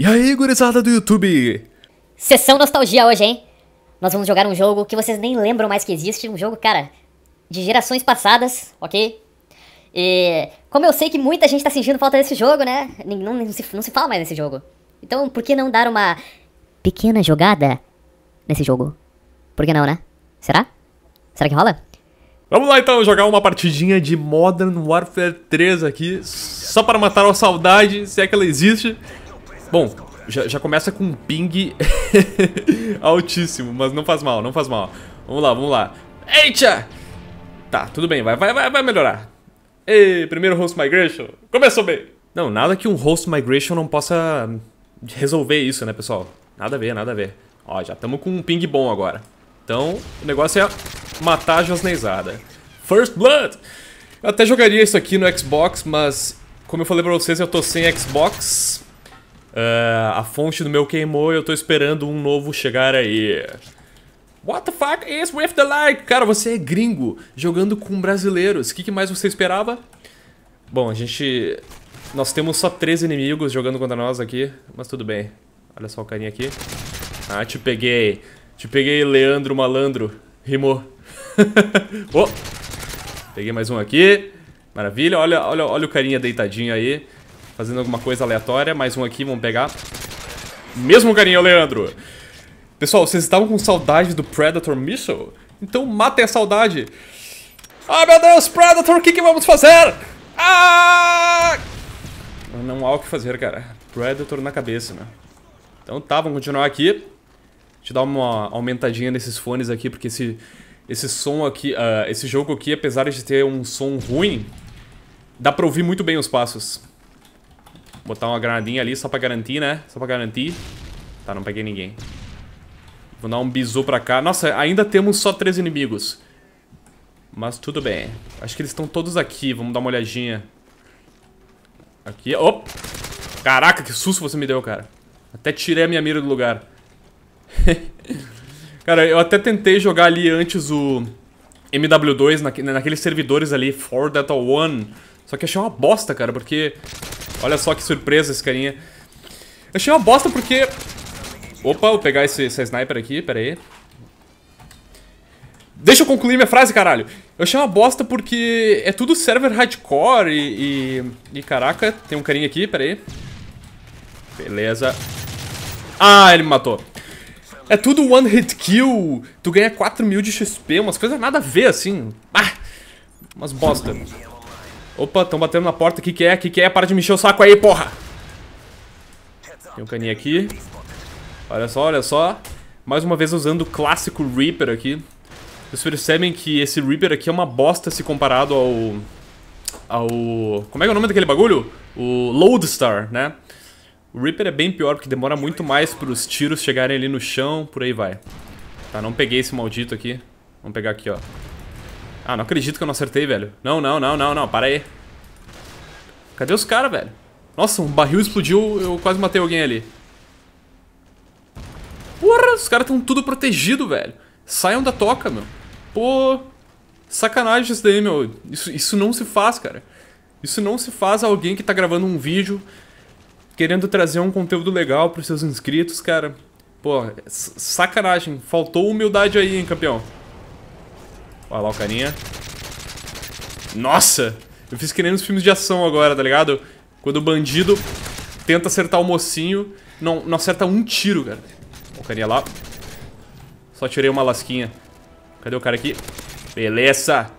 E aí, gurizada do YouTube? Sessão nostalgia hoje, hein? Nós vamos jogar um jogo que vocês nem lembram mais que existe, um jogo, cara, de gerações passadas, ok? E como eu sei que muita gente tá sentindo falta desse jogo, né? Não, não, se, não se fala mais nesse jogo. Então, por que não dar uma pequena jogada nesse jogo? Por que não, né? Será? Será que rola? Vamos lá então jogar uma partidinha de Modern Warfare 3 aqui, só para matar a saudade, se é que ela existe. Bom, já, já começa com um ping altíssimo, mas não faz mal, não faz mal. Vamos lá, vamos lá. Eita! Tá, tudo bem, vai, vai, vai, vai melhorar. Ei, primeiro host migration. Começou bem. Não, nada que um host migration não possa resolver isso, né, pessoal? Nada a ver, nada a ver. Ó, já estamos com um ping bom agora. Então, o negócio é matar a Josneizada. First Blood! Eu até jogaria isso aqui no Xbox, mas como eu falei pra vocês, eu tô sem Xbox. Uh, a fonte do meu queimou e eu tô esperando um novo chegar aí. What the fuck is with the like? Cara, você é gringo, jogando com brasileiros. O que, que mais você esperava? Bom, a gente... Nós temos só três inimigos jogando contra nós aqui, mas tudo bem. Olha só o carinha aqui. Ah, te peguei. Te peguei, Leandro Malandro. Rimou. oh. Peguei mais um aqui. Maravilha. Olha, olha, olha o carinha deitadinho aí. Fazendo alguma coisa aleatória. Mais um aqui, vamos pegar. Mesmo carinha, Leandro. Pessoal, vocês estavam com saudade do Predator Missile? Então matem a saudade. Ah, meu Deus, Predator, o que, que vamos fazer? Ah! Não há o que fazer, cara. Predator na cabeça, né? Então tá, vamos continuar aqui. Deixa eu dar uma aumentadinha nesses fones aqui, porque esse, esse som aqui, uh, esse jogo aqui, apesar de ter um som ruim, dá pra ouvir muito bem os passos. Botar uma granadinha ali só pra garantir, né? Só pra garantir. Tá, não peguei ninguém. Vou dar um bisu pra cá. Nossa, ainda temos só três inimigos. Mas tudo bem. Acho que eles estão todos aqui. Vamos dar uma olhadinha. Aqui. Op! Caraca, que susto você me deu, cara. Até tirei a minha mira do lugar. cara, eu até tentei jogar ali antes o MW2 naque, naqueles servidores ali, For Data One. Só que achei uma bosta, cara, porque... Olha só que surpresa esse carinha. Achei uma bosta porque Opa, vou pegar esse, esse sniper aqui, pera aí. Deixa eu concluir minha frase, caralho. Eu achei uma bosta porque é tudo server hardcore e, e, e caraca, tem um carinha aqui, pera aí. Beleza. Ah, ele me matou. É tudo one hit kill, tu ganha 4 mil de XP, umas coisas nada a ver, assim. Ah, umas bosta. Opa, estão batendo na porta, o que que é? O que que é? Para de me encher o saco aí, porra. Tem um caninha aqui. Olha só, olha só. Mais uma vez usando o clássico Reaper aqui. Vocês percebem que esse Reaper aqui é uma bosta se comparado ao... Ao... Como é é o nome daquele bagulho? O Lodestar, né? O Reaper é bem pior porque demora muito mais para os tiros chegarem ali no chão, por aí vai. Tá, não peguei esse maldito aqui. Vamos pegar aqui, ó. Ah, não acredito que eu não acertei, velho. Não, não, não, não, não, para aí. Cadê os caras, velho? Nossa, um barril explodiu, eu quase matei alguém ali. Porra, os caras estão tudo protegido, velho. Saiam da toca, meu. Pô, sacanagem isso daí, meu. Isso, isso não se faz, cara. Isso não se faz a alguém que tá gravando um vídeo querendo trazer um conteúdo legal pros seus inscritos, cara. Pô, sacanagem. Faltou humildade aí, hein, campeão. Olha lá o carinha. Nossa! Eu fiz que nem nos filmes de ação agora, tá ligado? Quando o bandido tenta acertar o mocinho, não, não acerta um tiro, cara. O carinha lá. Só tirei uma lasquinha. Cadê o cara aqui? Beleza.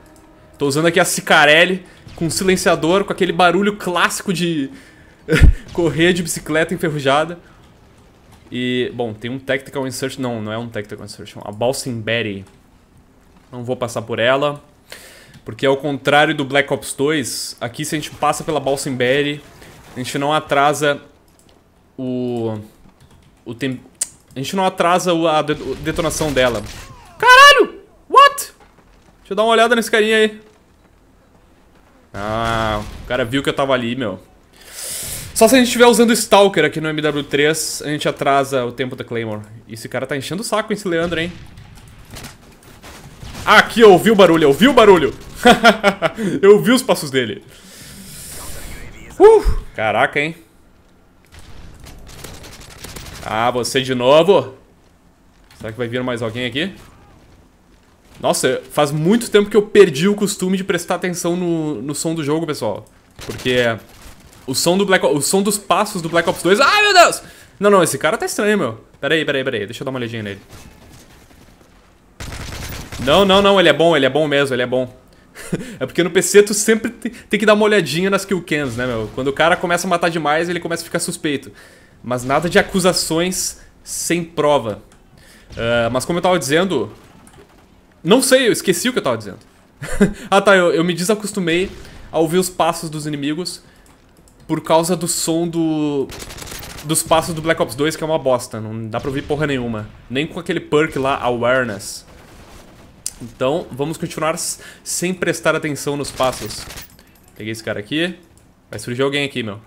Tô usando aqui a Cicarelli com silenciador, com aquele barulho clássico de correr de bicicleta enferrujada. E, bom, tem um Tactical Insert. Não, não é um Tactical Insert. É uma Balsam Betty. Não vou passar por ela. Porque ao contrário do Black Ops 2, aqui se a gente passa pela Balsam Betty, a gente não atrasa o, o, tempo a gente não atrasa a detonação dela. Caralho! What? Deixa eu dar uma olhada nesse carinha aí. Ah, o cara viu que eu tava ali, meu. Só se a gente estiver usando Stalker aqui no MW3, a gente atrasa o tempo da Claymore. E esse cara tá enchendo o saco, esse Leandro, hein? Aqui, eu ouvi o barulho, eu ouvi o barulho. eu ouvi os passos dele. Uh, caraca, hein? Ah, você de novo? Será que vai vir mais alguém aqui? Nossa, faz muito tempo que eu perdi o costume de prestar atenção no, no som do jogo, pessoal. Porque o som do Black o som dos passos do Black Ops 2... Ai, meu Deus! Não, não, esse cara tá estranho, meu. Pera aí, pera aí, pera aí. Deixa eu dar uma olhadinha nele. Não, não, não, ele é bom, ele é bom mesmo, ele é bom. é porque no PC tu sempre tem que dar uma olhadinha nas kill cams, né, meu? Quando o cara começa a matar demais, ele começa a ficar suspeito. Mas nada de acusações sem prova. Uh, mas como eu tava dizendo... Não sei, eu esqueci o que eu tava dizendo. ah tá, eu, eu me desacostumei a ouvir os passos dos inimigos por causa do som do... Dos passos do Black Ops 2, que é uma bosta. Não dá pra ouvir porra nenhuma. Nem com aquele perk lá, Awareness. Então, vamos continuar sem prestar atenção nos passos. Peguei esse cara aqui. Vai surgir alguém aqui, meu.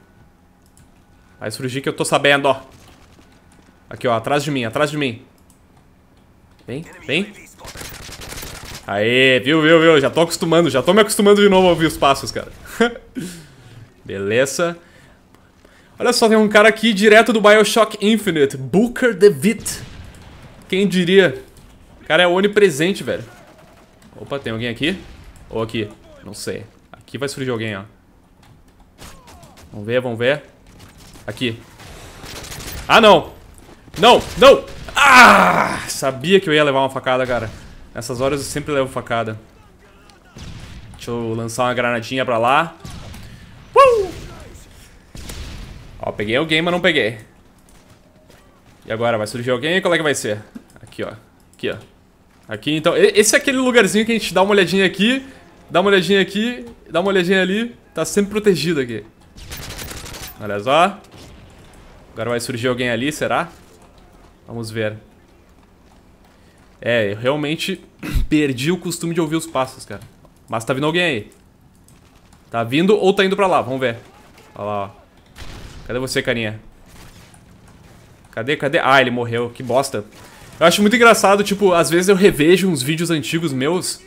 Vai surgir que eu tô sabendo, ó. Aqui, ó, atrás de mim, atrás de mim. Vem, vem. Aê, viu, viu, viu? Já tô acostumando, já tô me acostumando de novo a ouvir os passos, cara. Beleza. Olha só, tem um cara aqui direto do Bioshock Infinite. Booker DeWitt. Quem diria? O cara é onipresente, velho. Opa, tem alguém aqui? Ou aqui? Não sei. Aqui vai surgir alguém, ó. Vamos ver, vamos ver. Aqui. Ah, não! Não, não! Ah! Sabia que eu ia levar uma facada, cara. Nessas horas eu sempre levo facada. Deixa eu lançar uma granadinha pra lá. Uh! Ó, peguei alguém, mas não peguei. E agora, vai surgir alguém? Qual é que vai ser? Aqui, ó. Aqui, ó. Aqui, então, esse é aquele lugarzinho que a gente dá uma olhadinha aqui, dá uma olhadinha aqui, dá uma olhadinha ali, tá sempre protegido aqui. Olha só. Agora vai surgir alguém ali, será? Vamos ver. É, eu realmente perdi o costume de ouvir os passos, cara. Mas tá vindo alguém aí. Tá vindo ou tá indo pra lá, vamos ver. Olha lá, ó. Cadê você, carinha? Cadê, cadê? Ah, ele morreu, que bosta. Eu acho muito engraçado, tipo, às vezes eu revejo uns vídeos antigos meus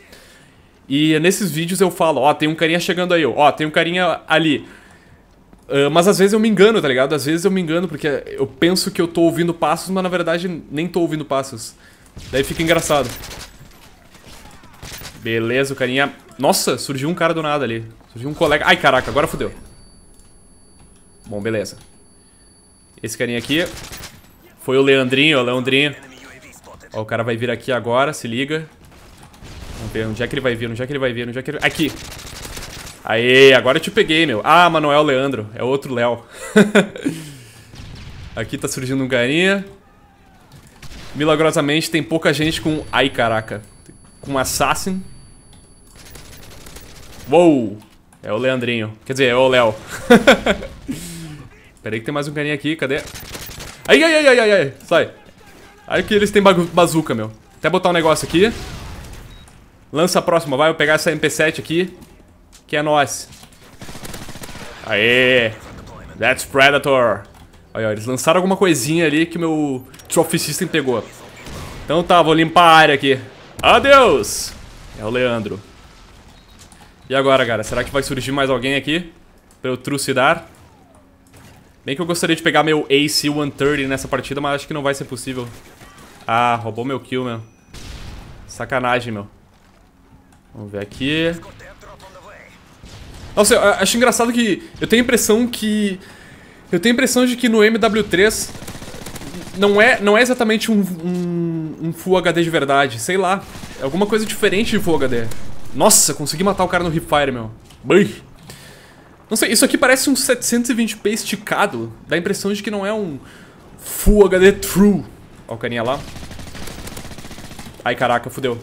e nesses vídeos eu falo, ó, oh, tem um carinha chegando aí, ó, oh, tem um carinha ali. Uh, mas às vezes eu me engano, tá ligado? Às vezes eu me engano porque eu penso que eu tô ouvindo passos, mas na verdade nem tô ouvindo passos. Daí fica engraçado. Beleza, o carinha... Nossa, surgiu um cara do nada ali. Surgiu um colega... Ai, caraca, agora fodeu. Bom, beleza. Esse carinha aqui foi o Leandrinho, o Leandrinho. Ó, o cara vai vir aqui agora, se liga. Vamos ver onde é que ele vai vir, onde é que ele vai vir, onde é que ele... Aqui! Aê, agora eu te peguei, meu. Ah, mas não é o Leandro, é outro Léo. aqui tá surgindo um carinha. Milagrosamente tem pouca gente com... Ai, caraca. Com Assassin. Uou! É o Leandrinho. Quer dizer, é o Léo. Peraí que tem mais um carinha aqui, cadê? Ai, ai, ai, ai, ai, sai. Aí que eles têm bazuca, meu. Até botar um negócio aqui. Lança a próxima, vai. Eu pegar essa MP7 aqui. Que é nós. Aê! That's Predator. Olha, eles lançaram alguma coisinha ali que meu Trophy System pegou. Então tá, vou limpar a área aqui. Adeus! É o Leandro. E agora, cara? Será que vai surgir mais alguém aqui? Pra eu trucidar? Bem que eu gostaria de pegar meu AC-130 nessa partida, mas acho que não vai ser possível. Ah, roubou meu kill, meu. Sacanagem, meu. Vamos ver aqui. Nossa, eu acho engraçado que eu tenho a impressão que... Eu tenho a impressão de que no MW3 não é, não é exatamente um, um, um Full HD de verdade. Sei lá. É alguma coisa diferente de Full HD. Nossa, consegui matar o cara no Hipfire, meu. Bui. Não sei, isso aqui parece um 720p esticado. Dá a impressão de que não é um Full HD True. Ó o carinha lá. Ai, caraca, fudeu.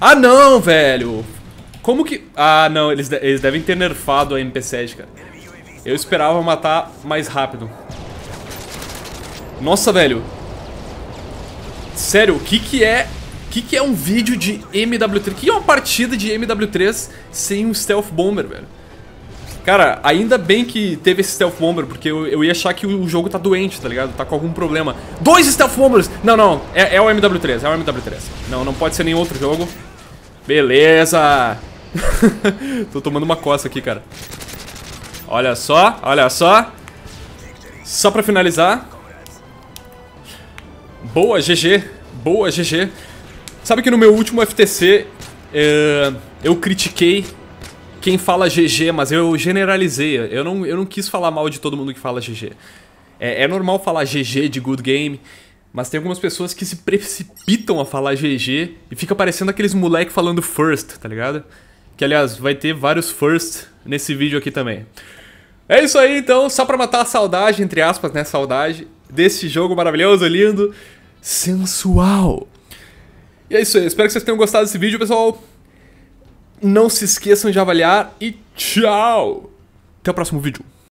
Ah, não, velho. Como que... Ah, não, eles, de... eles devem ter nerfado a MP7, cara. Eu esperava matar mais rápido. Nossa, velho. Sério, o que que é... O que que é um vídeo de MW3? O que é uma partida de MW3 sem um Stealth Bomber, velho? Cara, ainda bem que teve esse Stealth Bomber, porque eu, eu ia achar que o jogo tá doente, tá ligado? Tá com algum problema. Dois Stealth Bombers! Não, não, é, é o MW3, é o MW3. Não, não pode ser nenhum outro jogo. Beleza! Tô tomando uma coça aqui, cara. Olha só, olha só. Só pra finalizar. Boa, GG. Boa, GG. Sabe que no meu último FTC é, eu critiquei quem fala GG, mas eu generalizei. Eu não, eu não quis falar mal de todo mundo que fala GG. É, é normal falar GG de good game, mas tem algumas pessoas que se precipitam a falar GG e fica parecendo aqueles moleque falando first, tá ligado? Que aliás, vai ter vários first nesse vídeo aqui também. É isso aí então, só pra matar a saudade, entre aspas, né? Saudade desse jogo maravilhoso, lindo, sensual. E é isso aí, espero que vocês tenham gostado desse vídeo, pessoal. Não se esqueçam de avaliar e tchau! Até o próximo vídeo.